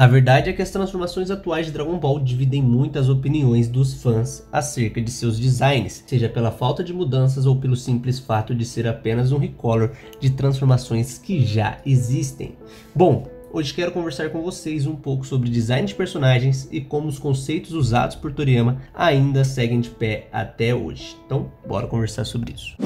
A verdade é que as transformações atuais de Dragon Ball dividem muitas opiniões dos fãs acerca de seus designs, seja pela falta de mudanças ou pelo simples fato de ser apenas um recolor de transformações que já existem. Bom, Hoje quero conversar com vocês um pouco sobre design de personagens e como os conceitos usados por Toriyama ainda seguem de pé até hoje. Então, bora conversar sobre isso.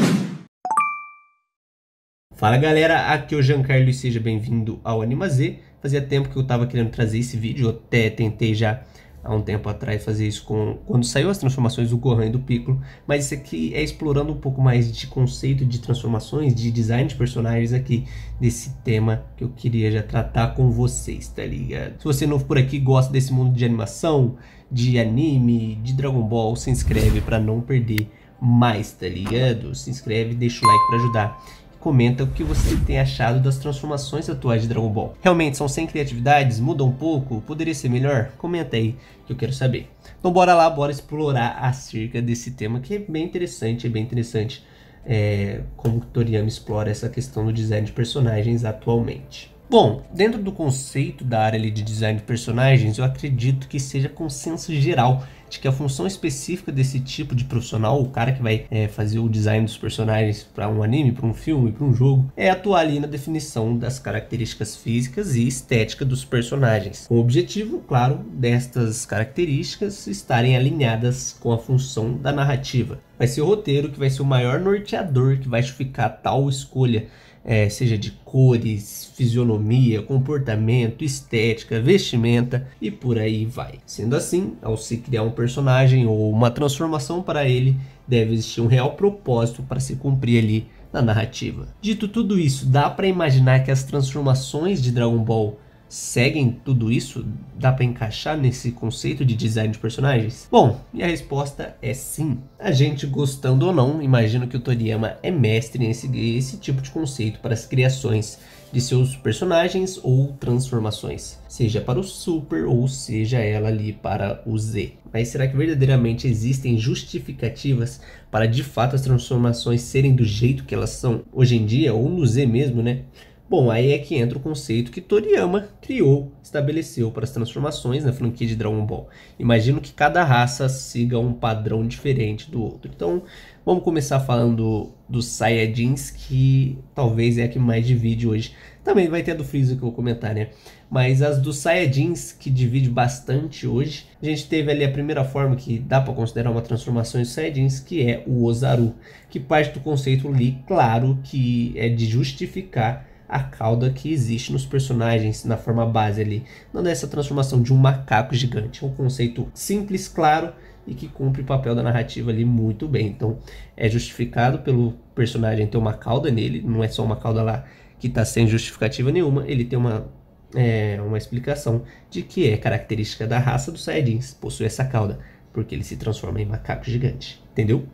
Fala galera, aqui é o Giancarlo e seja bem-vindo ao AnimaZ. Fazia tempo que eu estava querendo trazer esse vídeo, eu até tentei já há um tempo atrás fazer isso com quando saiu as transformações do Gohan e do Piccolo, mas isso aqui é explorando um pouco mais de conceito de transformações, de design de personagens aqui desse tema que eu queria já tratar com vocês, tá ligado? Se você é novo por aqui, gosta desse mundo de animação, de anime, de Dragon Ball, se inscreve para não perder mais, tá ligado? Se inscreve, deixa o like para ajudar comenta o que você tem achado das transformações atuais de Dragon Ball. Realmente são sem criatividades? Muda um pouco? Poderia ser melhor? Comenta aí que eu quero saber. Então bora lá, bora explorar acerca desse tema que é bem interessante, é bem interessante é, como Toriyama explora essa questão do design de personagens atualmente. Bom, dentro do conceito da área de design de personagens, eu acredito que seja consenso geral de que a função específica desse tipo de profissional, o cara que vai é, fazer o design dos personagens para um anime, para um filme, para um jogo, é atuar ali na definição das características físicas e estética dos personagens, com o objetivo, claro, destas características estarem alinhadas com a função da narrativa. Vai ser o roteiro que vai ser o maior norteador que vai justificar tal escolha é, seja de cores, fisionomia, comportamento, estética, vestimenta e por aí vai. Sendo assim, ao se criar um personagem ou uma transformação para ele, deve existir um real propósito para se cumprir ali na narrativa. Dito tudo isso, dá para imaginar que as transformações de Dragon Ball seguem tudo isso? Dá para encaixar nesse conceito de design de personagens? Bom, e a resposta é sim. A gente gostando ou não, imagino que o Toriyama é mestre seguir esse tipo de conceito para as criações de seus personagens ou transformações, seja para o Super ou seja ela ali para o Z. Mas será que verdadeiramente existem justificativas para de fato as transformações serem do jeito que elas são hoje em dia ou no Z mesmo, né? Bom, aí é que entra o conceito que Toriyama criou, estabeleceu para as transformações na franquia de Dragon Ball. Imagino que cada raça siga um padrão diferente do outro. Então, vamos começar falando dos Saiyajins, que talvez é a que mais divide hoje. Também vai ter a do Freeza que eu vou comentar, né? Mas as dos Saiyajins, que divide bastante hoje, a gente teve ali a primeira forma que dá para considerar uma transformação em Saiyajins, que é o Ozaru, que parte do conceito ali, claro, que é de justificar a cauda que existe nos personagens na forma base ali. Não dessa transformação de um macaco gigante. É um conceito simples, claro e que cumpre o papel da narrativa ali muito bem. Então é justificado pelo personagem ter uma cauda nele, não é só uma cauda lá que está sem justificativa nenhuma, ele tem uma, é, uma explicação de que é característica da raça dos Saiyajins, possui essa cauda, porque ele se transforma em macaco gigante, entendeu?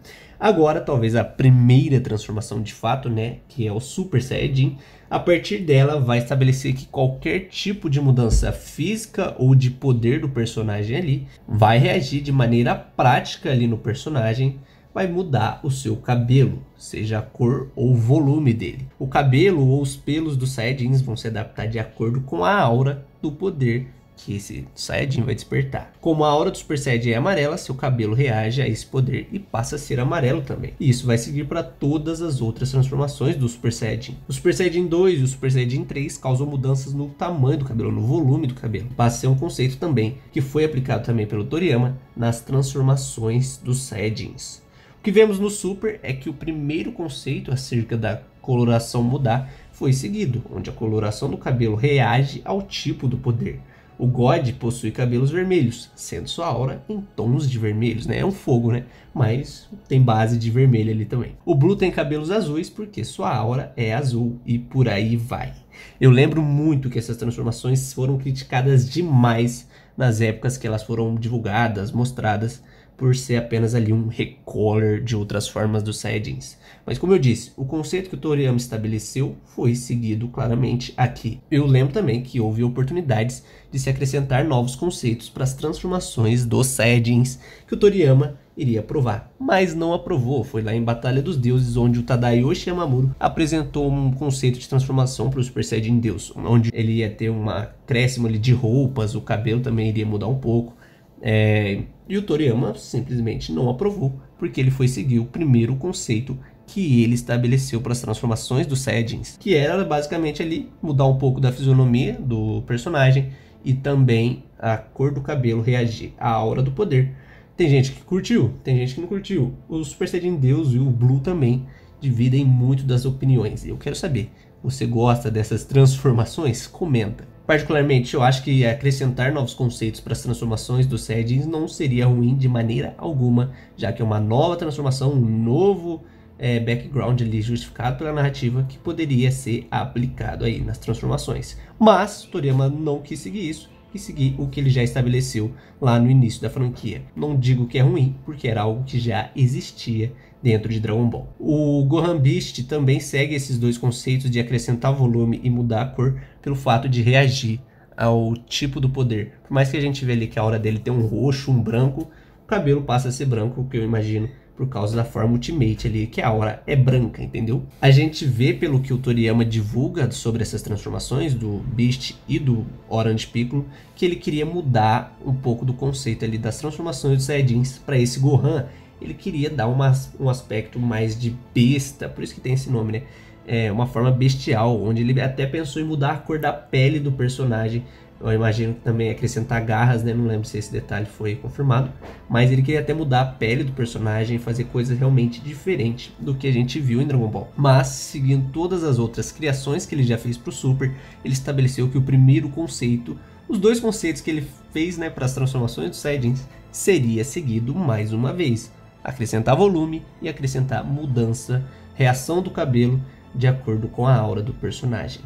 Agora, talvez a primeira transformação de fato, né, que é o Super Saiyajin, a partir dela vai estabelecer que qualquer tipo de mudança física ou de poder do personagem ali vai reagir de maneira prática ali no personagem, vai mudar o seu cabelo, seja a cor ou o volume dele. O cabelo ou os pelos dos Saiyajins vão se adaptar de acordo com a aura do poder que esse Saiyajin vai despertar. Como a aura do Super Saiyajin é amarela, seu cabelo reage a esse poder e passa a ser amarelo também. E isso vai seguir para todas as outras transformações do Super Saiyajin. O Super Saiyajin 2 e o Super Saiyajin 3 causam mudanças no tamanho do cabelo, no volume do cabelo. Passa a ser um conceito também que foi aplicado também pelo Toriyama nas transformações dos Saiyajins. O que vemos no Super é que o primeiro conceito acerca da coloração mudar foi seguido, onde a coloração do cabelo reage ao tipo do poder. O God possui cabelos vermelhos, sendo sua aura em tons de vermelhos, né? É um fogo, né? Mas tem base de vermelho ali também. O Blue tem cabelos azuis porque sua aura é azul e por aí vai. Eu lembro muito que essas transformações foram criticadas demais nas épocas que elas foram divulgadas, mostradas por ser apenas ali um recolor de outras formas dos Saiyajins. Mas como eu disse, o conceito que o Toriyama estabeleceu foi seguido claramente aqui. Eu lembro também que houve oportunidades de se acrescentar novos conceitos para as transformações dos Saiyajins que o Toriyama iria aprovar, mas não aprovou. Foi lá em Batalha dos Deuses onde o Tadayoshi Yamamuro apresentou um conceito de transformação para o Super Saiyajin Deus, onde ele ia ter um acréscimo de roupas, o cabelo também iria mudar um pouco. É, e o Toriyama simplesmente não aprovou, porque ele foi seguir o primeiro conceito que ele estabeleceu para as transformações dos Saiyajins, que era basicamente ali mudar um pouco da fisionomia do personagem e também a cor do cabelo reagir à aura do poder. Tem gente que curtiu, tem gente que não curtiu. O Super Saiyajin Deus e o Blue também dividem muito das opiniões. Eu quero saber, você gosta dessas transformações? Comenta. Particularmente, eu acho que acrescentar novos conceitos para as transformações dos Saiyajins não seria ruim de maneira alguma, já que é uma nova transformação, um novo é, background ali justificado pela narrativa que poderia ser aplicado aí nas transformações. Mas Toriyama não quis seguir isso e seguir o que ele já estabeleceu lá no início da franquia. Não digo que é ruim, porque era algo que já existia dentro de Dragon Ball. O Gohan Beast também segue esses dois conceitos de acrescentar volume e mudar a cor pelo fato de reagir ao tipo do poder. Por mais que a gente vê ali que a hora dele tem um roxo, um branco, o cabelo passa a ser branco, o que eu imagino por causa da forma Ultimate ali, que a aura é branca, entendeu? A gente vê pelo que o Toriyama divulga sobre essas transformações do Beast e do Orange Piccolo, que ele queria mudar um pouco do conceito ali das transformações dos Saiyajins para esse Gohan. Ele queria dar uma, um aspecto mais de besta, por isso que tem esse nome, né? É uma forma bestial, onde ele até pensou em mudar a cor da pele do personagem eu imagino que também acrescentar garras, né? Não lembro se esse detalhe foi confirmado. Mas ele queria até mudar a pele do personagem e fazer coisas realmente diferentes do que a gente viu em Dragon Ball. Mas, seguindo todas as outras criações que ele já fez para o Super, ele estabeleceu que o primeiro conceito, os dois conceitos que ele fez né, para as transformações dos Saiyajins, seria seguido mais uma vez. Acrescentar volume e acrescentar mudança, reação do cabelo de acordo com a aura do personagem.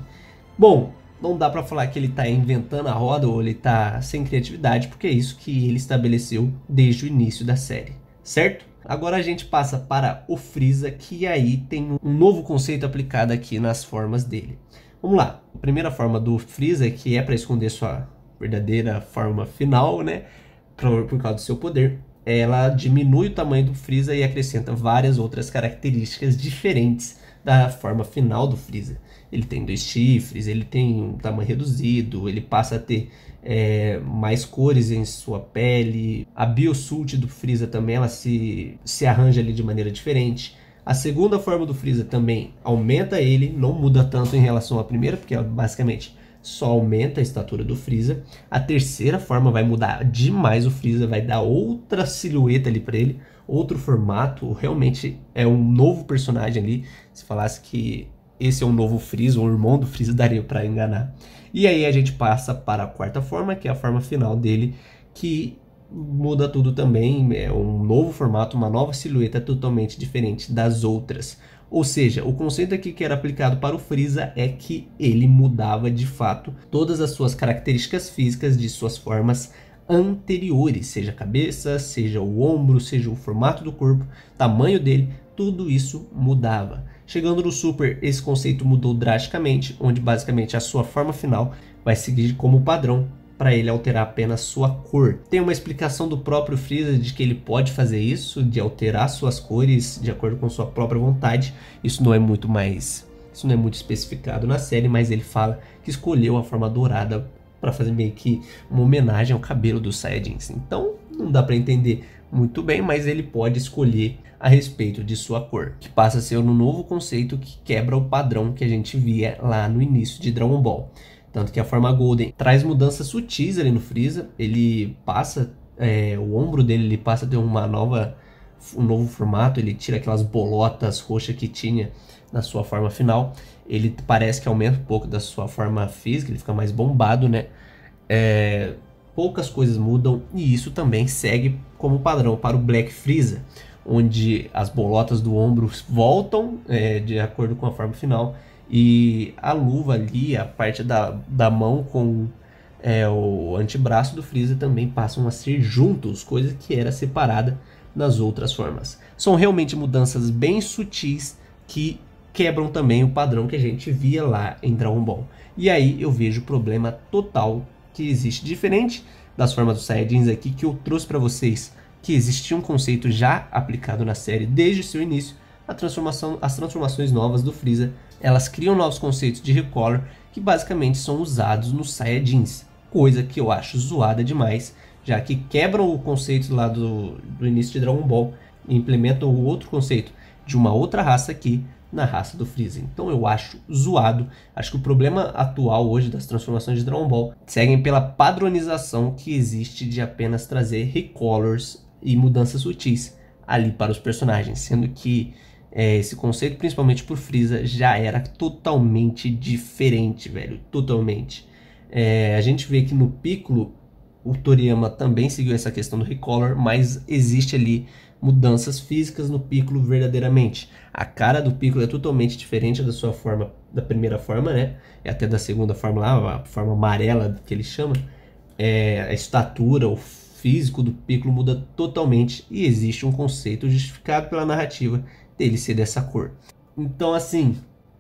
Bom, não dá para falar que ele está inventando a roda ou ele está sem criatividade, porque é isso que ele estabeleceu desde o início da série, certo? Agora a gente passa para o Freeza, que aí tem um novo conceito aplicado aqui nas formas dele. Vamos lá, a primeira forma do Freeza, que é para esconder sua verdadeira forma final, né, por, por causa do seu poder, ela diminui o tamanho do Freeza e acrescenta várias outras características diferentes da forma final do Freeza ele tem dois chifres, ele tem um tamanho reduzido, ele passa a ter é, mais cores em sua pele. A biosult do Freeza também ela se, se arranja ali de maneira diferente. A segunda forma do Freeza também aumenta ele, não muda tanto em relação à primeira, porque basicamente só aumenta a estatura do Freeza. A terceira forma vai mudar demais o Freeza, vai dar outra silhueta ali para ele, outro formato. Realmente é um novo personagem ali. Se falasse que esse é um novo Freeza, o irmão do Freeza daria para enganar. E aí a gente passa para a quarta forma, que é a forma final dele, que muda tudo também, é um novo formato, uma nova silhueta totalmente diferente das outras. Ou seja, o conceito aqui que era aplicado para o Freeza é que ele mudava de fato todas as suas características físicas de suas formas anteriores, seja a cabeça, seja o ombro, seja o formato do corpo, tamanho dele, tudo isso mudava. Chegando no Super, esse conceito mudou drasticamente, onde basicamente a sua forma final vai seguir como padrão para ele alterar apenas sua cor. Tem uma explicação do próprio Freeza de que ele pode fazer isso, de alterar suas cores de acordo com sua própria vontade. Isso não é muito mais, isso não é muito especificado na série, mas ele fala que escolheu a forma dourada para fazer meio que uma homenagem ao cabelo dos Saiyajins. Então, não dá para entender muito bem, mas ele pode escolher a respeito de sua cor, que passa a ser um novo conceito que quebra o padrão que a gente via lá no início de Dragon Ball. Tanto que a forma Golden traz mudanças sutis ali no Freeza, ele passa, é, o ombro dele ele passa a ter uma nova, um novo formato, ele tira aquelas bolotas roxas que tinha na sua forma final, ele parece que aumenta um pouco da sua forma física, ele fica mais bombado, né? É, poucas coisas mudam e isso também segue como padrão para o Black Freeza onde as bolotas do ombro voltam é, de acordo com a forma final e a luva ali, a parte da, da mão com é, o antebraço do Freeza também passam a ser juntos, coisa que era separada nas outras formas. São realmente mudanças bem sutis que quebram também o padrão que a gente via lá em Dragon Ball. E aí eu vejo o problema total que existe. Diferente das formas dos Saiyajins aqui que eu trouxe para vocês, que existia um conceito já aplicado na série desde o seu início, a transformação, as transformações novas do Freeza, elas criam novos conceitos de Recolor que basicamente são usados nos Saiyajins coisa que eu acho zoada demais, já que quebram o conceito lá do, do início de Dragon Ball e implementam outro conceito de uma outra raça aqui na raça do Freeza. Então eu acho zoado. Acho que o problema atual hoje das transformações de Dragon Ball seguem pela padronização que existe de apenas trazer recolors e mudanças sutis ali para os personagens, sendo que é, esse conceito, principalmente por Freeza, já era totalmente diferente, velho, totalmente. É, a gente vê que no Piccolo o Toriyama também seguiu essa questão do recolor, mas existe ali mudanças físicas no Piccolo verdadeiramente. A cara do Piccolo é totalmente diferente da sua forma, da primeira forma, né? E até da segunda forma lá, a forma amarela que ele chama. É, a estatura, o físico do Piccolo muda totalmente e existe um conceito justificado pela narrativa dele ser dessa cor. Então, assim,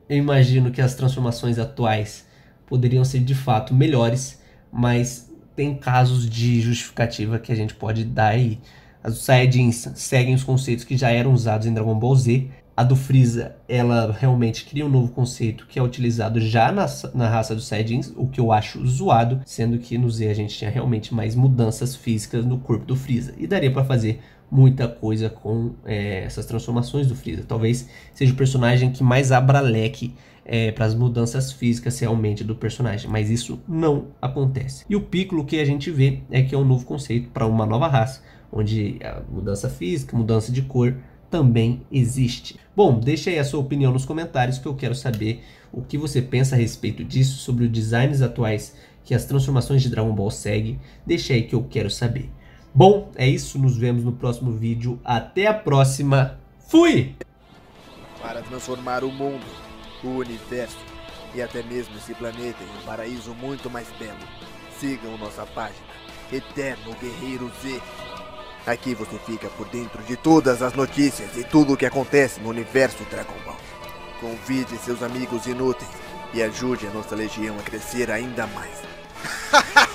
eu imagino que as transformações atuais poderiam ser de fato melhores, mas tem casos de justificativa que a gente pode dar aí. As Saiyajins seguem os conceitos que já eram usados em Dragon Ball Z. A do Freeza, ela realmente cria um novo conceito que é utilizado já na, na raça dos Saiyajins, o que eu acho zoado, sendo que no Z a gente tinha realmente mais mudanças físicas no corpo do Freeza. E daria para fazer muita coisa com é, essas transformações do Freeza. Talvez seja o personagem que mais abra leque é, para as mudanças físicas realmente do personagem, mas isso não acontece. E o Piccolo que a gente vê é que é um novo conceito para uma nova raça, onde a mudança física, mudança de cor também existe. Bom, deixa aí a sua opinião nos comentários que eu quero saber o que você pensa a respeito disso, sobre os designs atuais que as transformações de Dragon Ball seguem. Deixa aí que eu quero saber. Bom, é isso, nos vemos no próximo vídeo. Até a próxima. Fui! Para transformar o mundo o universo e até mesmo esse planeta em um paraíso muito mais belo. Sigam nossa página, Eterno Guerreiro Z. Aqui você fica por dentro de todas as notícias e tudo o que acontece no universo Dragon Ball. Convide seus amigos inúteis e ajude a nossa legião a crescer ainda mais.